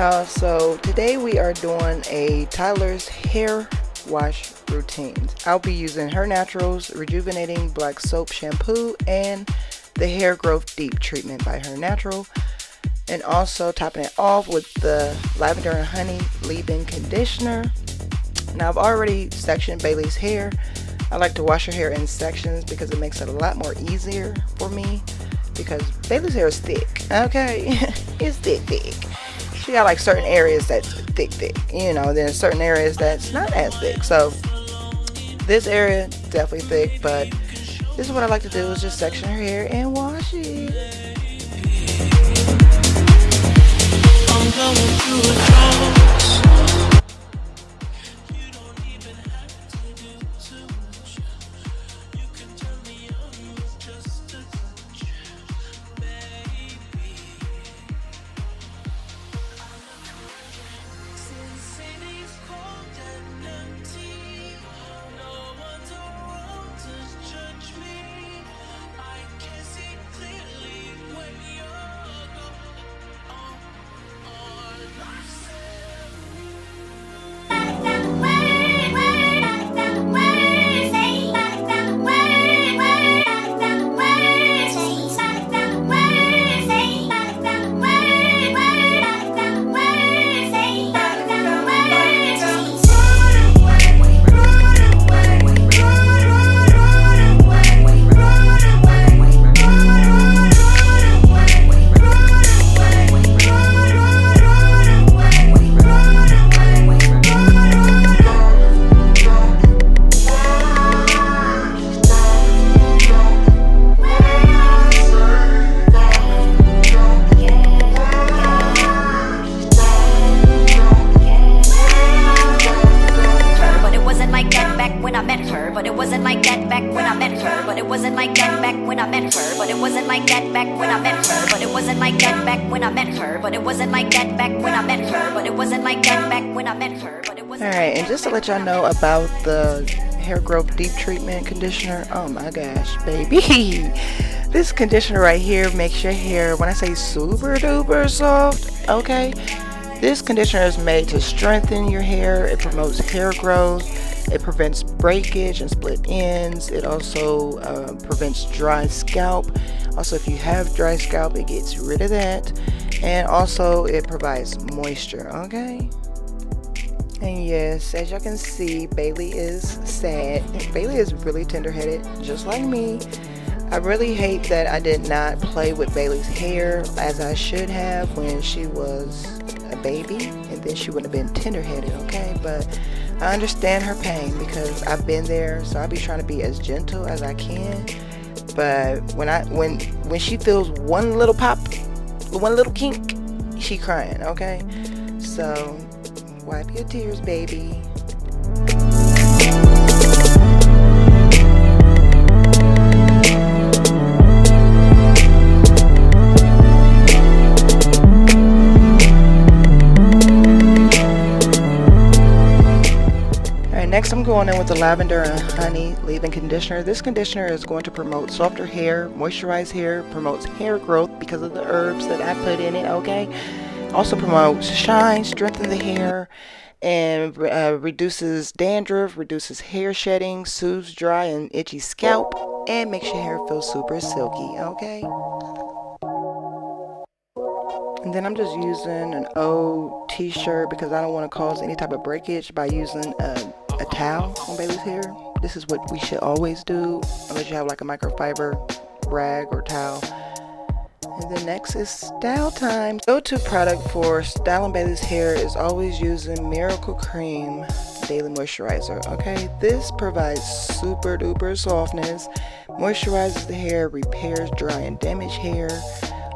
Y'all, so today we are doing a Tyler's hair wash routines. I'll be using HerNatural's Rejuvenating Black Soap Shampoo and the Hair Growth Deep Treatment by HerNatural. And also topping it off with the Lavender and Honey Leave-In Conditioner. Now I've already sectioned Bailey's hair. I like to wash her hair in sections because it makes it a lot more easier for me because Bailey's hair is thick, okay? it's thick, thick. She got like certain areas that's thick, thick, you know, then certain areas that's not as thick. So this area definitely thick, but this is what I like to do is just section her hair and wash it. Wasn't like that back when I met her, but it wasn't like that back when I met her, but it wasn't Alright, and just to let y'all know about the hair growth deep treatment conditioner, oh my gosh, baby. This conditioner right here makes your hair, when I say super duper soft, okay, this conditioner is made to strengthen your hair. It promotes hair growth. It prevents breakage and split ends. It also uh, prevents dry scalp. Also, if you have dry scalp, it gets rid of that. And also, it provides moisture, okay? And yes, as y'all can see, Bailey is sad. Bailey is really tender-headed, just like me. I really hate that I did not play with Bailey's hair as I should have when she was a baby and then she would have been tender-headed, okay? But I understand her pain because I've been there, so I'll be trying to be as gentle as I can but when I when when she feels one little pop, one little kink, she crying. Okay, so wipe your tears, baby. Next I'm going in with the lavender and honey leave-in conditioner. This conditioner is going to promote softer hair, moisturize hair, promotes hair growth because of the herbs that I put in it, okay? Also promotes shine, strengthen the hair, and uh, reduces dandruff, reduces hair shedding, soothes dry and itchy scalp, and makes your hair feel super silky, okay? And then I'm just using an old t-shirt because I don't want to cause any type of breakage by using a a towel on Bailey's hair. This is what we should always do, unless you have like a microfiber rag or towel. And then next is style time. Go-to product for styling Bailey's hair is always using Miracle Cream Daily Moisturizer. Okay, this provides super duper softness, moisturizes the hair, repairs dry and damaged hair,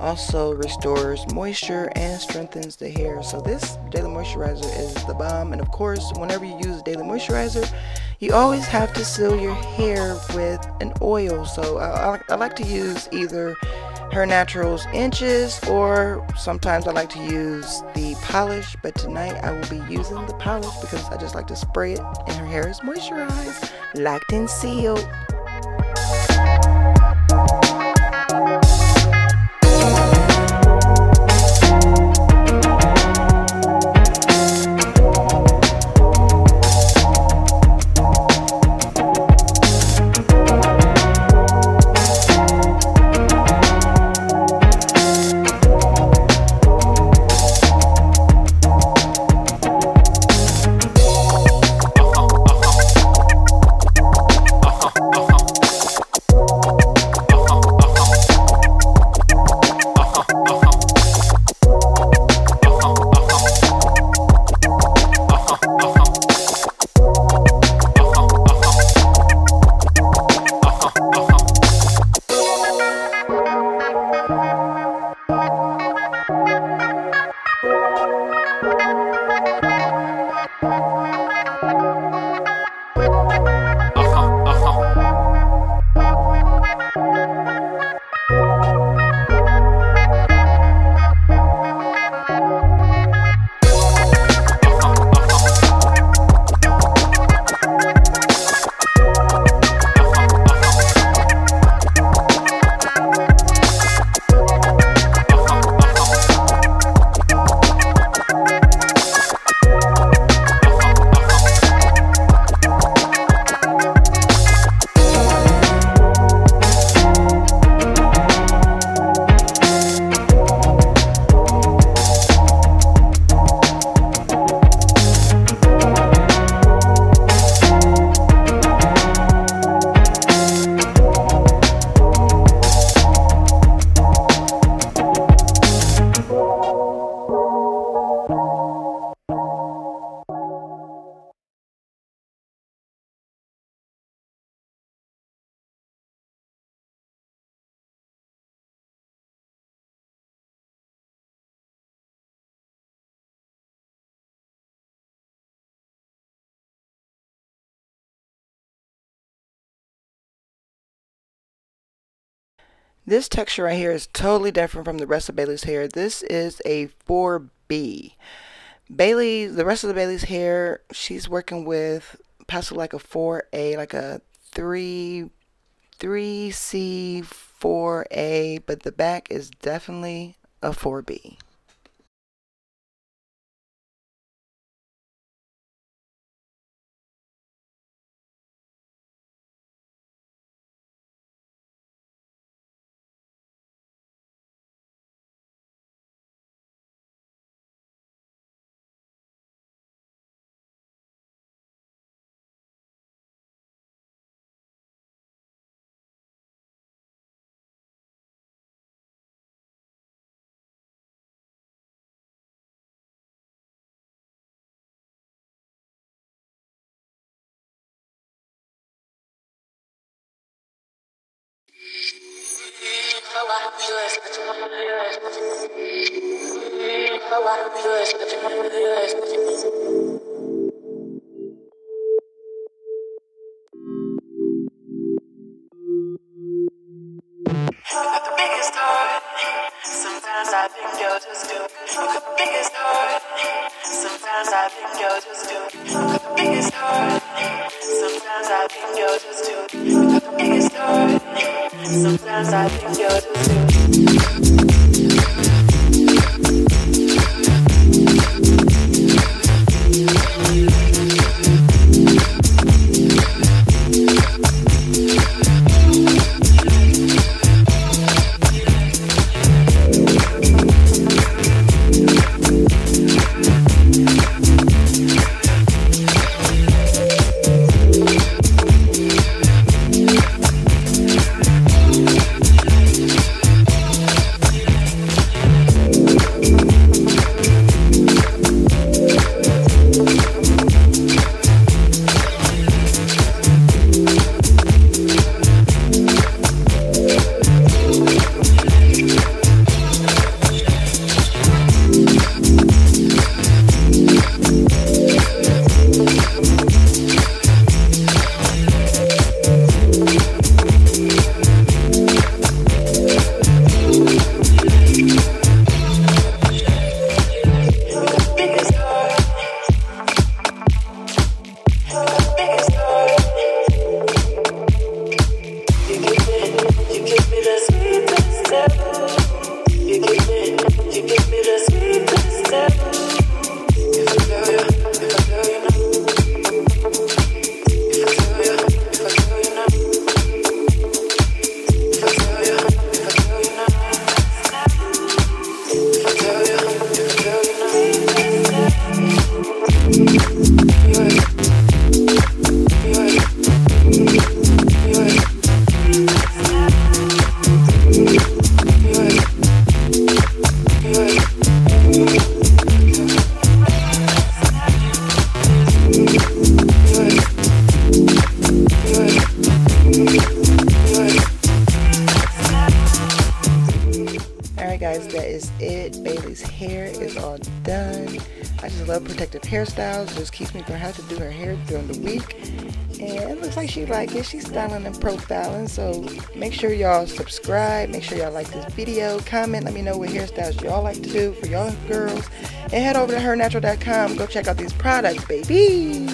also restores moisture and strengthens the hair. So this daily moisturizer is the bomb. And of course whenever you use daily moisturizer you always have to seal your hair with an oil. So uh, I, I, I like to use either HerNatural's inches or sometimes I like to use the polish. But tonight I will be using the polish because I just like to spray it and her hair is moisturized locked and sealed This texture right here is totally different from the rest of Bailey's hair. This is a 4B. Bailey, the rest of the Bailey's hair, she's working with possibly like a 4A, like a 3, 3C, 4A, but the back is definitely a 4B. Sometimes I think you're just too. Got the biggest heart. Sometimes I think You got the biggest heart. Sometimes I think you're the biggest hairstyles. Just keeps me from having to do her hair during the week. And it looks like she like it. She's styling and profiling. So make sure y'all subscribe. Make sure y'all like this video. Comment. Let me know what hairstyles y'all like to do for y'all girls. And head over to hernatural.com. Go check out these products, baby.